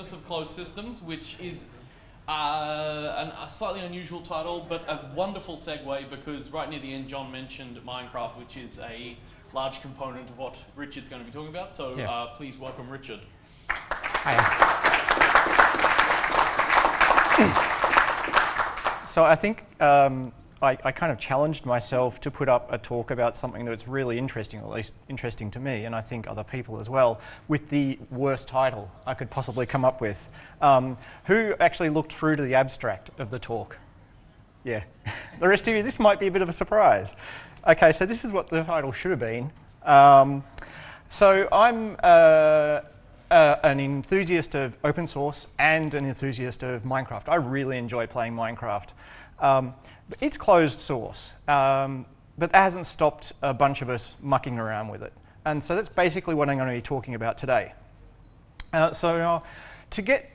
Of Closed Systems, which is uh, an, a slightly unusual title, but a wonderful segue because right near the end, John mentioned Minecraft, which is a large component of what Richard's going to be talking about. So Yeah. uh, please welcome Richard. Hi. so I think um, I, I kind of challenged myself to put up a talk about something that's really interesting, at least interesting to me, and I think other people as well, with the worst title I could possibly come up with. Um, who actually looked through to the abstract of the talk? Yeah. the rest of you, this might be a bit of a surprise. Okay, so this is what the title should have been. Um, so I'm uh, uh, an enthusiast of open source and an enthusiast of Minecraft. I really enjoy playing Minecraft. Um, it's closed source, um, but that hasn't stopped a bunch of us mucking around with it. And so that's basically what I'm going to be talking about today. Uh, so to get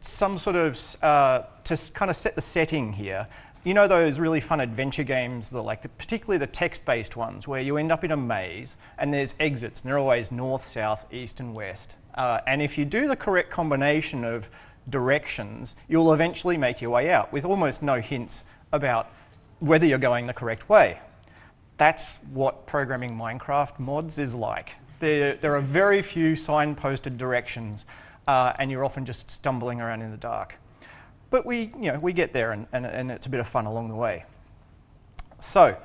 some sort of, uh, to kind of set the setting here, you know those really fun adventure games, the, like the, particularly the text-based ones, where you end up in a maze and there's exits, and they're always north, south, east, and west. Uh, and if you do the correct combination of directions, you'll eventually make your way out with almost no hints about whether you're going the correct way. That's what programming Minecraft mods is like. There, there are very few signposted directions, uh, and you're often just stumbling around in the dark. But we, you know, we get there, and, and, and it's a bit of fun along the way. So,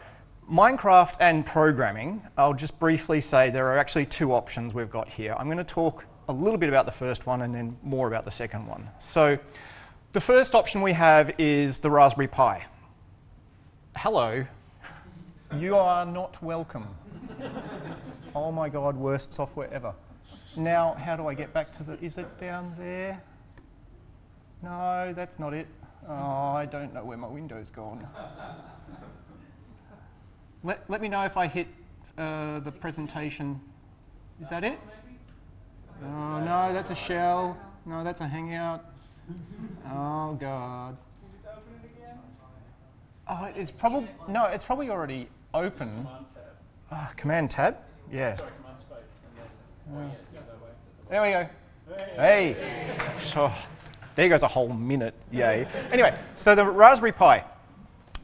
Minecraft and programming, I'll just briefly say there are actually two options we've got here. I'm going to talk a little bit about the first one and then more about the second one. So, the first option we have is the Raspberry Pi. Hello, you are not welcome. oh my god, worst software ever. Now, how do I get back to the. Is it down there? No, that's not it. Oh, I don't know where my window's gone. Let, let me know if I hit uh, the presentation. Is that it? Oh, no, that's a shell. No, that's a hangout. Oh, God. Oh, it's probably no. It's probably already open. Ah, command tab. Yeah. There we go. Hey. So, there goes a whole minute. Yay. Anyway, so the Raspberry Pi.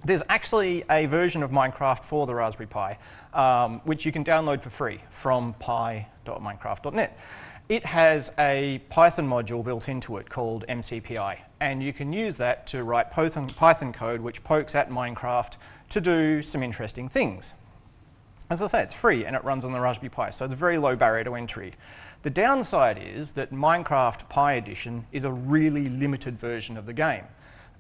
There's actually a version of Minecraft for the Raspberry Pi, um, which you can download for free from pi.minecraft.net. It has a Python module built into it called MCPI, and you can use that to write Python, Python code which pokes at Minecraft to do some interesting things. As I say, it's free and it runs on the Raspberry Pi, so it's a very low barrier to entry. The downside is that Minecraft Pi Edition is a really limited version of the game.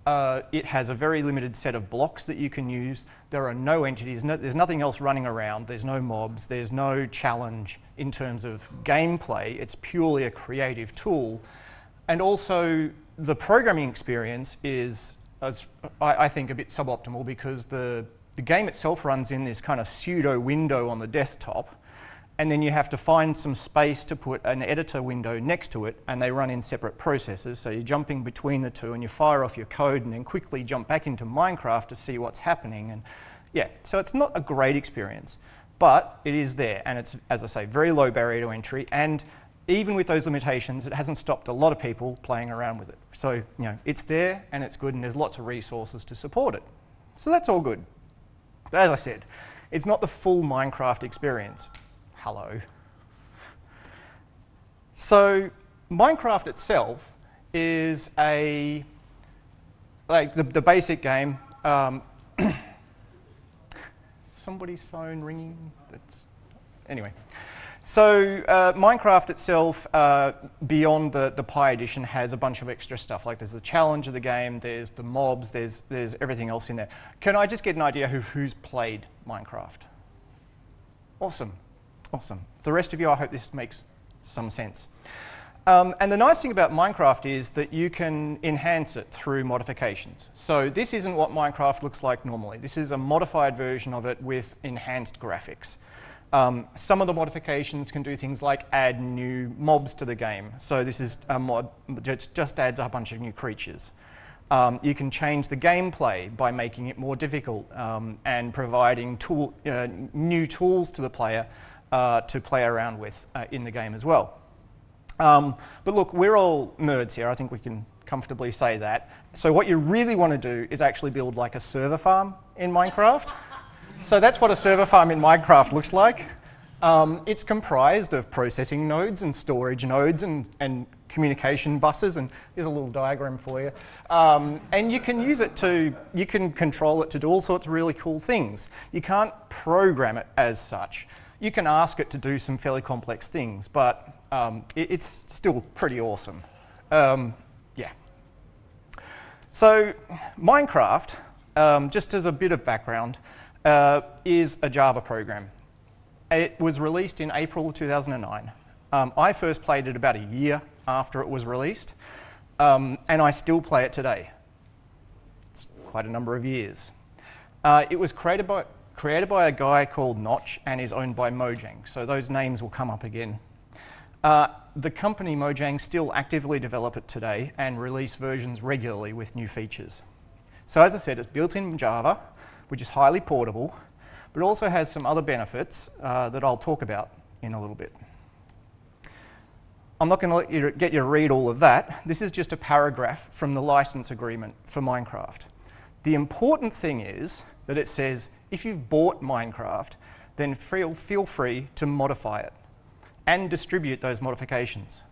Uh, it has a very limited set of blocks that you can use. There are no entities, no, there's nothing else running around, there's no mobs, there's no challenge in terms of gameplay. It's purely a creative tool. And also, the programming experience is, as I, I think, a bit suboptimal because the, the game itself runs in this kind of pseudo window on the desktop and then you have to find some space to put an editor window next to it, and they run in separate processes. So you're jumping between the two, and you fire off your code, and then quickly jump back into Minecraft to see what's happening. And yeah, so it's not a great experience, but it is there, and it's, as I say, very low barrier to entry. And even with those limitations, it hasn't stopped a lot of people playing around with it. So you know, it's there, and it's good, and there's lots of resources to support it. So that's all good. But as I said, it's not the full Minecraft experience. Hello. So Minecraft itself is a like the, the basic game. Um, somebody's phone ringing. That's anyway. So uh, Minecraft itself, uh, beyond the, the Pi edition, has a bunch of extra stuff. Like there's the challenge of the game, there's the mobs, there's, there's everything else in there. Can I just get an idea of who's played Minecraft? Awesome, awesome. The rest of you, I hope this makes some sense. Um, and the nice thing about Minecraft is that you can enhance it through modifications. So this isn't what Minecraft looks like normally. This is a modified version of it with enhanced graphics. Um, some of the modifications can do things like add new mobs to the game. So this is a mod that just adds a bunch of new creatures. Um, you can change the gameplay by making it more difficult um, and providing tool, uh, new tools to the player uh, to play around with uh, in the game as well. Um, but look, we're all nerds here. I think we can comfortably say that. So what you really want to do is actually build like a server farm in Minecraft. so that's what a server farm in Minecraft looks like. Um, it's comprised of processing nodes and storage nodes and, and communication buses, and here's a little diagram for you. Um, and you can use it to, you can control it to do all sorts of really cool things. You can't program it as such. You can ask it to do some fairly complex things, but um, it, it's still pretty awesome. Um, yeah. So Minecraft, um, just as a bit of background, uh, is a Java program. It was released in April 2009. Um, I first played it about a year after it was released, um, and I still play it today. It's quite a number of years. Uh, it was created by, created by a guy called Notch and is owned by Mojang, so those names will come up again. Uh, the company Mojang still actively develop it today and release versions regularly with new features. So as I said, it's built in Java, which is highly portable, but also has some other benefits uh, that I'll talk about in a little bit. I'm not going to let you get you to read all of that. This is just a paragraph from the license agreement for Minecraft. The important thing is that it says if you've bought Minecraft, then feel, feel free to modify it and distribute those modifications.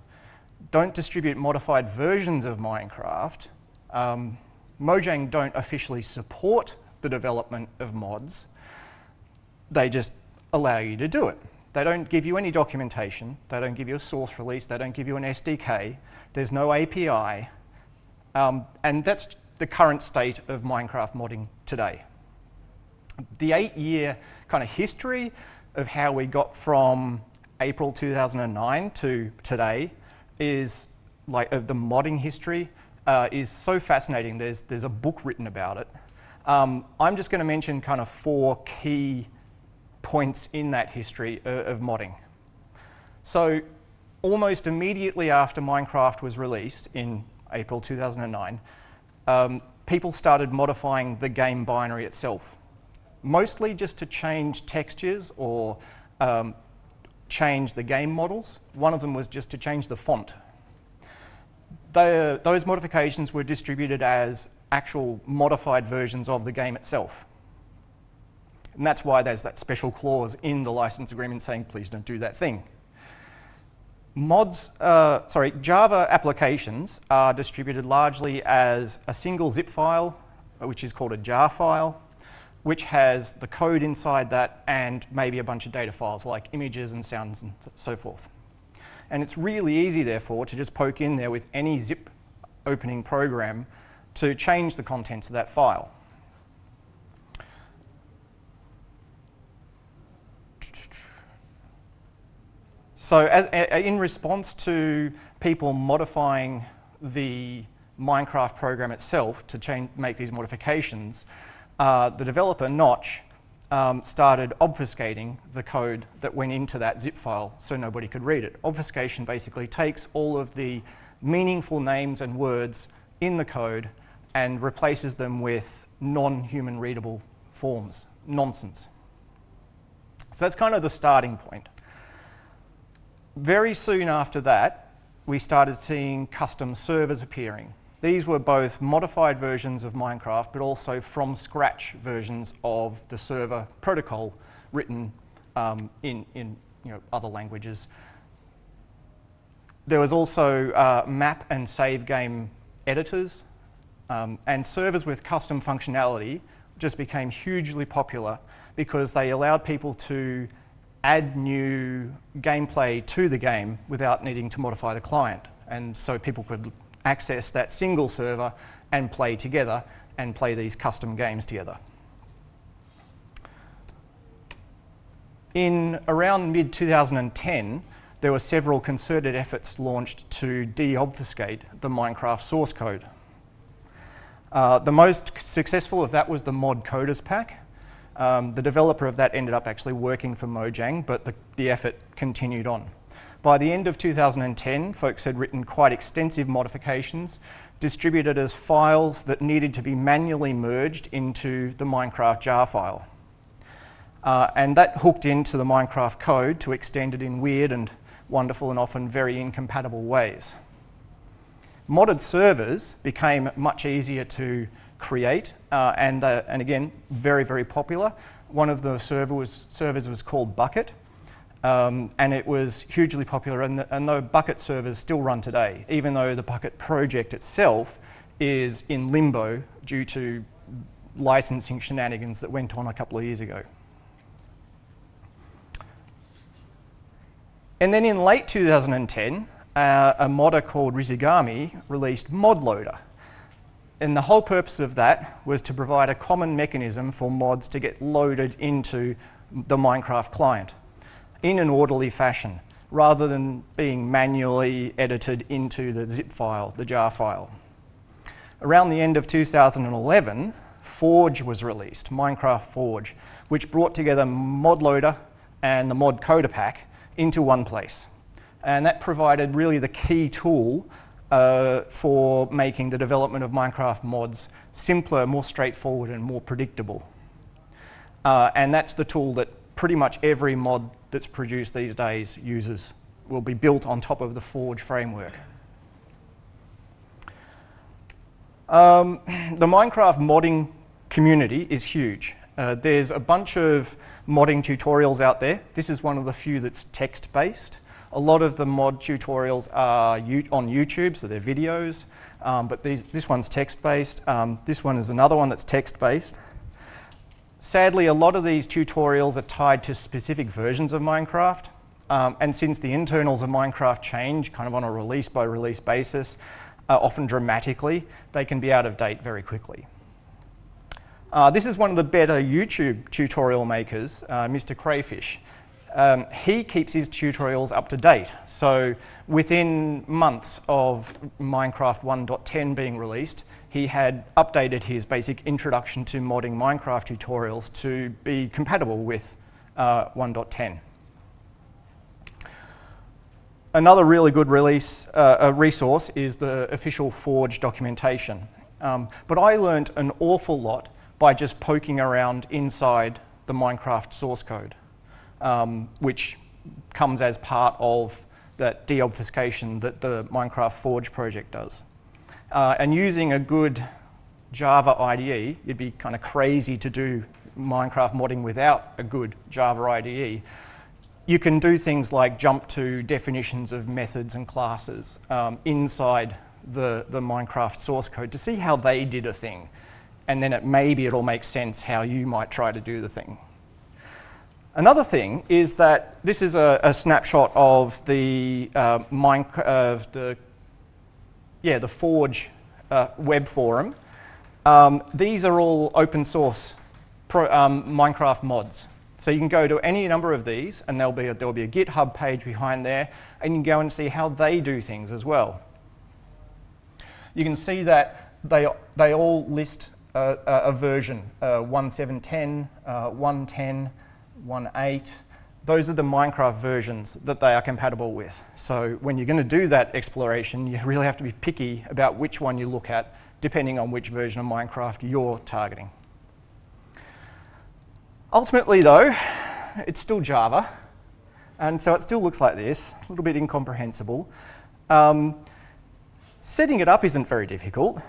Don't distribute modified versions of Minecraft. Um, Mojang don't officially support the development of mods, they just allow you to do it. They don't give you any documentation, they don't give you a source release, they don't give you an SDK, there's no API, um, and that's the current state of Minecraft modding today. The eight year kind of history of how we got from April 2009 to today is like of the modding history uh, is so fascinating. There's, there's a book written about it. Um, I'm just going to mention kind of four key points in that history of, of modding. So almost immediately after Minecraft was released in April 2009, um, people started modifying the game binary itself, mostly just to change textures or um, change the game models. One of them was just to change the font. The, those modifications were distributed as actual modified versions of the game itself. And that's why there's that special clause in the license agreement saying, please don't do that thing. Mods, uh, sorry, Java applications are distributed largely as a single zip file, which is called a jar file, which has the code inside that and maybe a bunch of data files like images and sounds and so forth. And it's really easy, therefore, to just poke in there with any zip opening program to change the contents of that file. So as, in response to people modifying the Minecraft program itself to change, make these modifications, uh, the developer, Notch, um, started obfuscating the code that went into that zip file so nobody could read it. Obfuscation basically takes all of the meaningful names and words in the code and replaces them with non-human readable forms, nonsense. So that's kind of the starting point very soon after that, we started seeing custom servers appearing. These were both modified versions of Minecraft, but also from scratch versions of the server protocol written um, in, in you know, other languages. There was also uh, map and save game editors, um, and servers with custom functionality just became hugely popular because they allowed people to add new gameplay to the game without needing to modify the client. And so people could access that single server and play together and play these custom games together. In around mid 2010, there were several concerted efforts launched to de-obfuscate the Minecraft source code. Uh, the most successful of that was the Mod Coders Pack, um, the developer of that ended up actually working for Mojang, but the, the effort continued on. By the end of 2010, folks had written quite extensive modifications, distributed as files that needed to be manually merged into the Minecraft jar file. Uh, and that hooked into the Minecraft code to extend it in weird and wonderful and often very incompatible ways. Modded servers became much easier to create uh, and, uh, and again, very, very popular. One of the server was, servers was called Bukkit, um, and it was hugely popular, and, and though Bukkit servers still run today, even though the Bukkit project itself is in limbo due to licensing shenanigans that went on a couple of years ago. And then in late 2010, uh, a modder called Risugami released ModLoader. And the whole purpose of that was to provide a common mechanism for mods to get loaded into the Minecraft client in an orderly fashion rather than being manually edited into the zip file, the jar file. Around the end of 2011, Forge was released, Minecraft Forge, which brought together ModLoader and the Mod Coder Pack into one place. And that provided really the key tool uh, for making the development of Minecraft mods simpler, more straightforward, and more predictable. Uh, and that's the tool that pretty much every mod that's produced these days uses, will be built on top of the Forge framework. Um, the Minecraft modding community is huge. Uh, there's a bunch of modding tutorials out there. This is one of the few that's text-based. A lot of the mod tutorials are on YouTube, so they're videos, um, but these, this one's text-based. Um, this one is another one that's text-based. Sadly, a lot of these tutorials are tied to specific versions of Minecraft, um, and since the internals of Minecraft change kind of on a release by release basis, uh, often dramatically, they can be out of date very quickly. Uh, this is one of the better YouTube tutorial makers, uh, Mr. Crayfish um, he keeps his tutorials up to date. So within months of Minecraft 1.10 being released, he had updated his basic introduction to modding Minecraft tutorials to be compatible with uh, 1.10. Another really good release, uh, resource is the official Forge documentation. Um, but I learned an awful lot by just poking around inside the Minecraft source code um, which comes as part of that deobfuscation that the Minecraft Forge project does. Uh, and using a good Java IDE, you'd be kind of crazy to do Minecraft modding without a good Java IDE. You can do things like jump to definitions of methods and classes um, inside the, the Minecraft source code to see how they did a thing. And then it, maybe it'll make sense how you might try to do the thing. Another thing is that this is a, a snapshot of the uh, the yeah the Forge uh, web forum. Um, these are all open source pro, um, Minecraft mods. So you can go to any number of these, and there'll be a, there'll be a GitHub page behind there, and you can go and see how they do things as well. You can see that they they all list a, a version: uh, 1.7.10, uh, 1.10. 1.8. Those are the Minecraft versions that they are compatible with. So when you're going to do that exploration, you really have to be picky about which one you look at, depending on which version of Minecraft you're targeting. Ultimately, though, it's still Java, and so it still looks like this, a little bit incomprehensible. Um, setting it up isn't very difficult,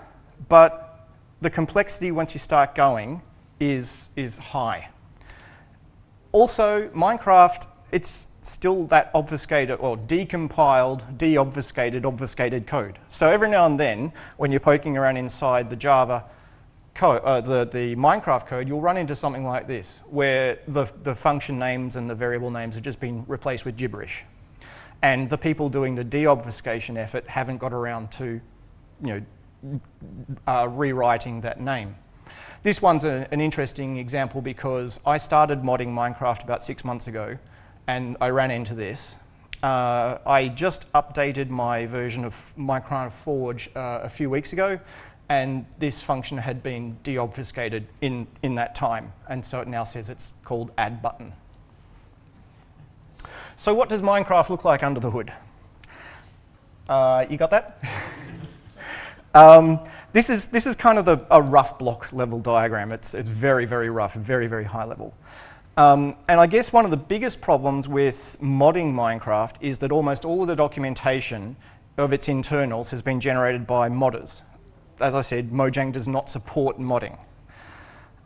but the complexity once you start going is, is high. Also, Minecraft, it's still that obfuscated or decompiled, deobfuscated, obfuscated code. So every now and then, when you're poking around inside the Java code, uh, the, the Minecraft code, you'll run into something like this, where the, the function names and the variable names have just been replaced with gibberish. And the people doing the deobfuscation effort haven't got around to you know, uh, rewriting that name. This one's a, an interesting example because I started modding Minecraft about six months ago and I ran into this. Uh, I just updated my version of Minecraft Forge uh, a few weeks ago and this function had been deobfuscated in, in that time and so it now says it's called add button. So what does Minecraft look like under the hood? Uh, you got that? um, this is, this is kind of the, a rough block level diagram. It's, it's very, very rough, very, very high level. Um, and I guess one of the biggest problems with modding Minecraft is that almost all of the documentation of its internals has been generated by modders. As I said, Mojang does not support modding.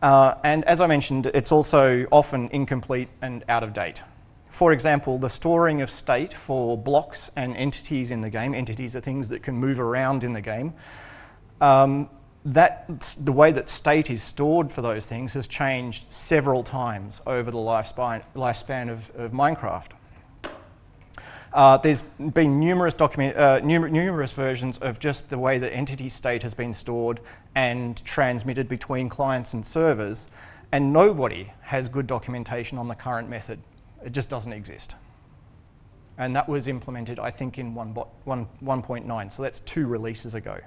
Uh, and as I mentioned, it's also often incomplete and out of date. For example, the storing of state for blocks and entities in the game, entities are things that can move around in the game, um, that, the way that state is stored for those things has changed several times over the lifespan, lifespan of, of Minecraft. Uh, there's been numerous, document, uh, numer numerous versions of just the way that entity state has been stored and transmitted between clients and servers, and nobody has good documentation on the current method. It just doesn't exist. And that was implemented, I think, in 1.9, so that's two releases ago.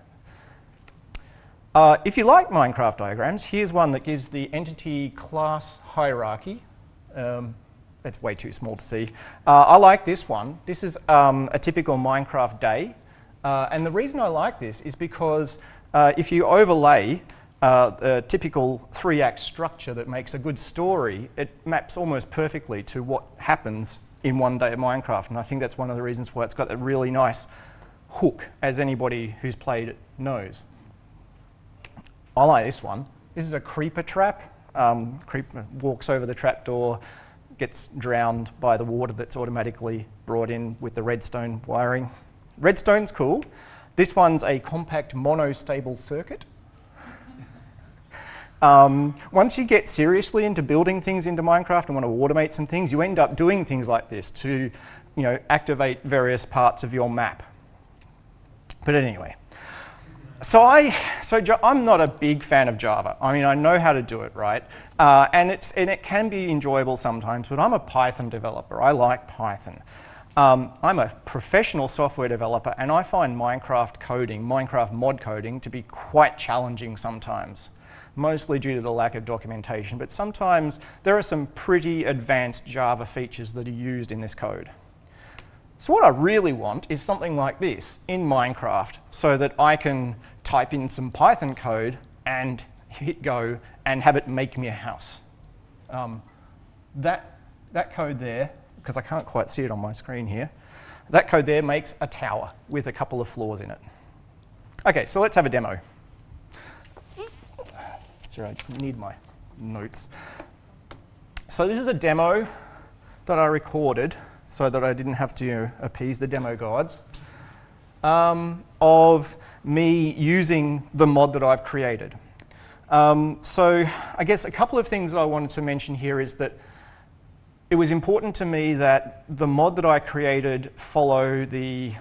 Uh, if you like Minecraft diagrams, here's one that gives the entity class hierarchy. Um, it's way too small to see. Uh, I like this one. This is um, a typical Minecraft day. Uh, and the reason I like this is because uh, if you overlay uh, a typical three-act structure that makes a good story, it maps almost perfectly to what happens in one day of Minecraft. And I think that's one of the reasons why it's got that really nice hook, as anybody who's played it knows. I like this one. This is a creeper trap. Um, creeper walks over the trapdoor, gets drowned by the water that's automatically brought in with the redstone wiring. Redstone's cool. This one's a compact monostable circuit. um, once you get seriously into building things into Minecraft and want to automate some things, you end up doing things like this to you know, activate various parts of your map. But anyway, so I, so I'm not a big fan of Java. I mean, I know how to do it, right? Uh, and, it's, and it can be enjoyable sometimes, but I'm a Python developer. I like Python. Um, I'm a professional software developer, and I find Minecraft coding, Minecraft mod coding, to be quite challenging sometimes, mostly due to the lack of documentation. But sometimes there are some pretty advanced Java features that are used in this code. So what I really want is something like this in Minecraft so that I can type in some Python code and hit go and have it make me a house. Um, that, that code there, because I can't quite see it on my screen here, that code there makes a tower with a couple of floors in it. Okay, so let's have a demo. Sure, I just need my notes. So this is a demo that I recorded so that I didn't have to appease the demo gods, um, of me using the mod that I've created. Um, so I guess a couple of things that I wanted to mention here is that it was important to me that the mod that I created follow the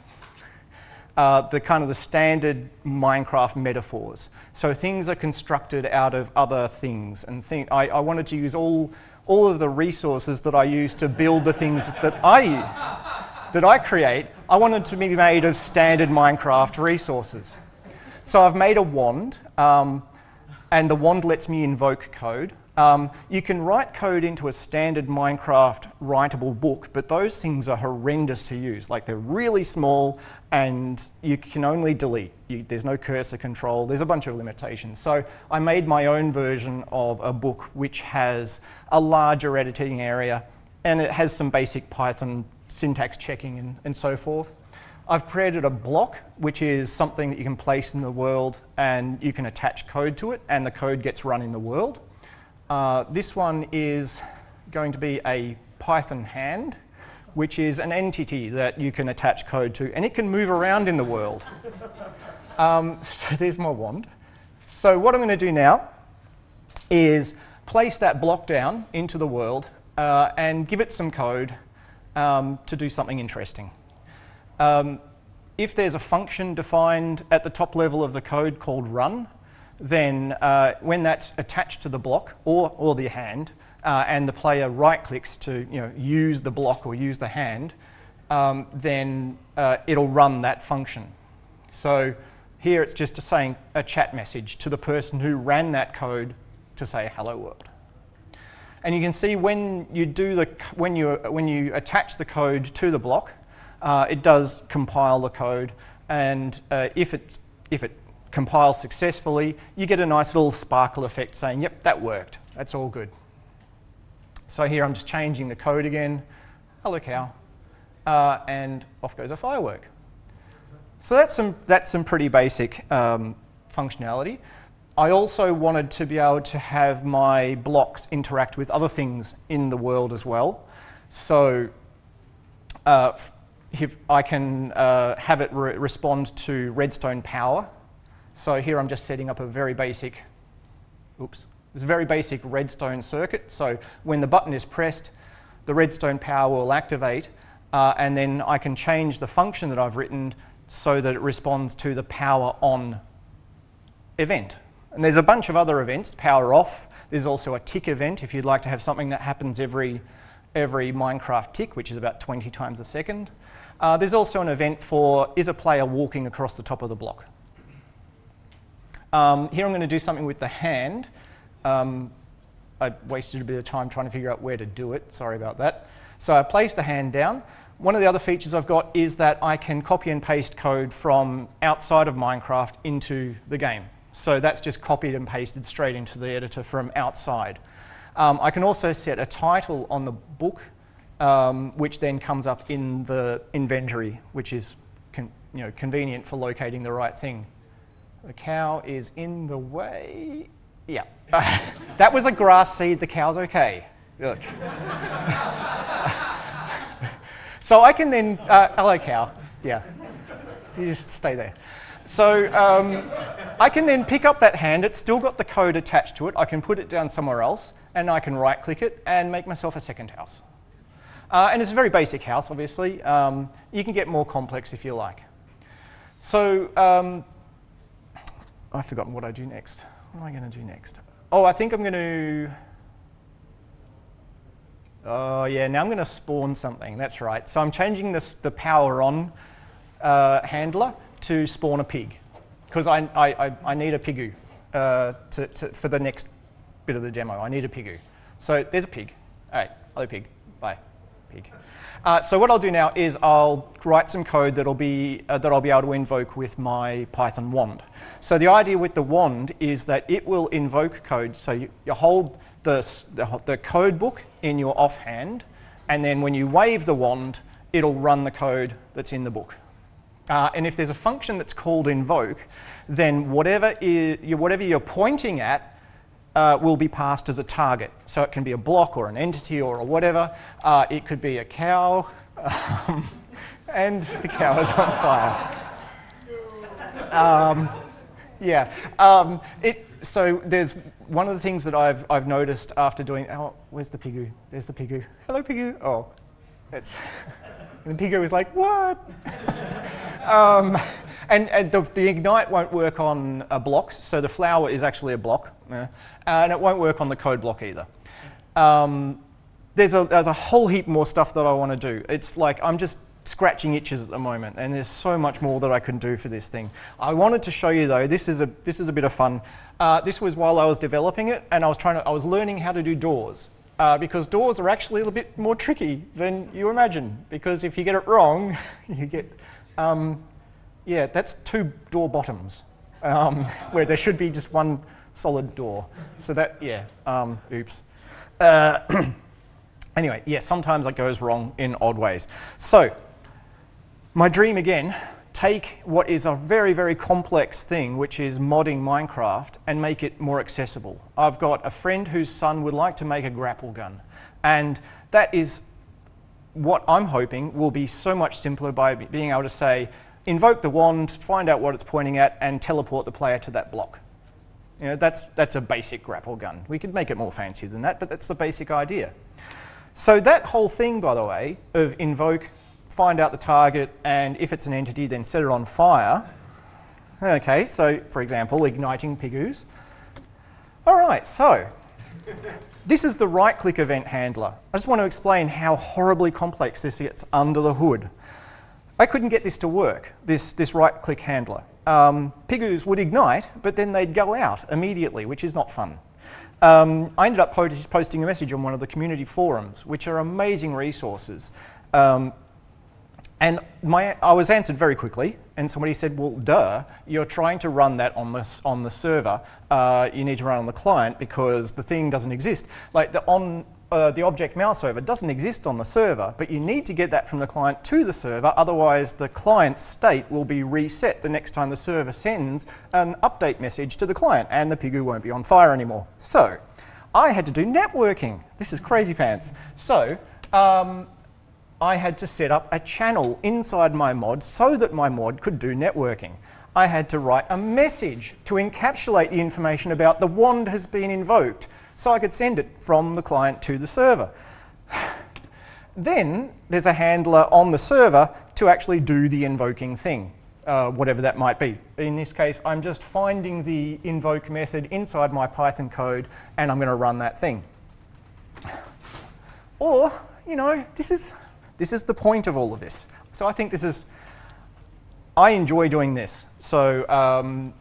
uh, the kind of the standard Minecraft metaphors. So things are constructed out of other things, and think, I, I wanted to use all all of the resources that I use to build the things that I, that I create, I wanted to be made of standard Minecraft resources. So I've made a wand, um, and the wand lets me invoke code. Um, you can write code into a standard Minecraft writable book, but those things are horrendous to use. Like they're really small and you can only delete. You, there's no cursor control. There's a bunch of limitations. So I made my own version of a book which has a larger editing area and it has some basic Python syntax checking and, and so forth. I've created a block, which is something that you can place in the world and you can attach code to it and the code gets run in the world. Uh, this one is going to be a Python hand, which is an entity that you can attach code to, and it can move around in the world. um, so there's my wand. So what I'm going to do now is place that block down into the world uh, and give it some code um, to do something interesting. Um, if there's a function defined at the top level of the code called run, then uh, when that's attached to the block or, or the hand, uh, and the player right clicks to you know, use the block or use the hand, um, then uh, it'll run that function. So here it's just saying a chat message to the person who ran that code to say hello world. And you can see when you do the when you when you attach the code to the block, uh, it does compile the code, and uh, if it if it compile successfully, you get a nice little sparkle effect saying, yep, that worked. That's all good. So here I'm just changing the code again. Hello cow. Uh, and off goes a firework. So that's some, that's some pretty basic um, functionality. I also wanted to be able to have my blocks interact with other things in the world as well. So uh, if I can uh, have it re respond to redstone power. So here I'm just setting up a very basic, oops, it's a very basic redstone circuit. So when the button is pressed, the redstone power will activate, uh, and then I can change the function that I've written so that it responds to the power on event. And there's a bunch of other events, power off. There's also a tick event if you'd like to have something that happens every, every Minecraft tick, which is about 20 times a second. Uh, there's also an event for is a player walking across the top of the block. Um, here I'm going to do something with the hand. Um, I wasted a bit of time trying to figure out where to do it. Sorry about that. So I place the hand down. One of the other features I've got is that I can copy and paste code from outside of Minecraft into the game. So that's just copied and pasted straight into the editor from outside. Um, I can also set a title on the book, um, which then comes up in the inventory, which is you know, convenient for locating the right thing. The cow is in the way. Yeah, that was a grass seed. The cow's okay. Look. so I can then, uh, hello cow. Yeah, you just stay there. So um, I can then pick up that hand, it's still got the code attached to it, I can put it down somewhere else, and I can right click it and make myself a second house. Uh, and it's a very basic house, obviously. Um, you can get more complex if you like. So um, I've forgotten what I do next. What am I going to do next? Oh, I think I'm going to... Oh, yeah, now I'm going to spawn something. That's right. So I'm changing this, the power on uh, handler to spawn a pig because I, I, I, need a pigu uh, to, to, for the next bit of the demo. I need a pigu. So there's a pig. All right, hello pig. Uh, so what I'll do now is I'll write some code that'll be, uh, that I'll be able to invoke with my Python wand. So the idea with the wand is that it will invoke code. So you, you hold the, the, the code book in your offhand, and then when you wave the wand, it'll run the code that's in the book. Uh, and if there's a function that's called invoke, then whatever, whatever you're pointing at uh, will be passed as a target. So it can be a block or an entity or a whatever. Uh, it could be a cow, um, and the cow is on fire. Um, yeah. Um, it, so there's one of the things that I've, I've noticed after doing, oh, where's the pigu? There's the pigu. Hello, pigu. Oh, it's, and the pigu is like, what? And, and the, the, ignite won't work on uh, blocks, so the flower is actually a block, uh, and it won't work on the code block either. Um, there's, a, there's a whole heap more stuff that I want to do. It's like I'm just scratching itches at the moment, and there's so much more that I can do for this thing. I wanted to show you though, this is a, this is a bit of fun. Uh, this was while I was developing it, and I was, trying to, I was learning how to do doors. Uh, because doors are actually a little bit more tricky than you imagine. Because if you get it wrong, you get um, yeah, that's two door bottoms, um, where there should be just one solid door. So that, yeah, um, oops. Uh, anyway, yeah, sometimes it goes wrong in odd ways. So, my dream again, take what is a very, very complex thing, which is modding Minecraft, and make it more accessible. I've got a friend whose son would like to make a grapple gun, and that is what I'm hoping will be so much simpler by being able to say, invoke the wand, find out what it's pointing at, and teleport the player to that block. You know, that's, that's a basic grapple gun. We could make it more fancy than that, but that's the basic idea. So that whole thing, by the way, of invoke, find out the target, and if it's an entity, then set it on fire. Okay, so for example, igniting pigus. All right, so this is the right-click event handler. I just want to explain how horribly complex this gets under the hood. I couldn't get this to work, this, this right-click handler. Um, would ignite, but then they'd go out immediately, which is not fun. Um, I ended up posting a message on one of the community forums, which are amazing resources. Um, And my, I was answered very quickly, and somebody said, "Well, duh, you're trying to run that on the on the server. Uh, you need to run on the client because the thing doesn't exist. Like the on uh, the object mouse over doesn't exist on the server, but you need to get that from the client to the server. Otherwise, the client state will be reset the next time the server sends an update message to the client, and the Pigou won't be on fire anymore. So, I had to do networking. This is crazy pants. So. Um, I had to set up a channel inside my mod so that my mod could do networking. I had to write a message to encapsulate the information about the wand has been invoked so I could send it from the client to the server. Then there's a handler on the server to actually do the invoking thing, uh, whatever that might be. In this case, I'm just finding the invoke method inside my Python code and I'm going to run that thing. Or, you know, this is, this is the point of all of this. So I think this is, I enjoy doing this. So, um,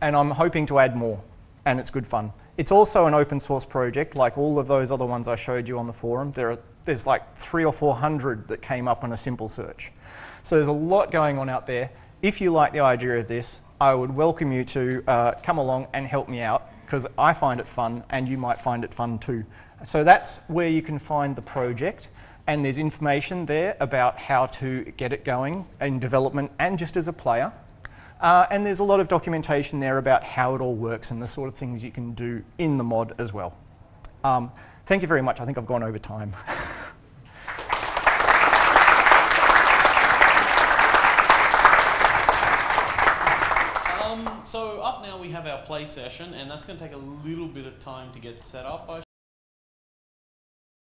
and I'm hoping to add more, and it's good fun. It's also an open source project, like all of those other ones I showed you on the forum. There are, there's like three or four hundred that came up on a simple search. So there's a lot going on out there. If you like the idea of this, I would welcome you to uh, come along and help me out because I find it fun and you might find it fun too. So that's where you can find the project and there's information there about how to get it going in development and just as a player. Uh, and there's a lot of documentation there about how it all works and the sort of things you can do in the mod as well. Um, thank you very much. I think I've gone over time. Um, so up now we have our play session, and that's going to take a little bit of time to get set up, I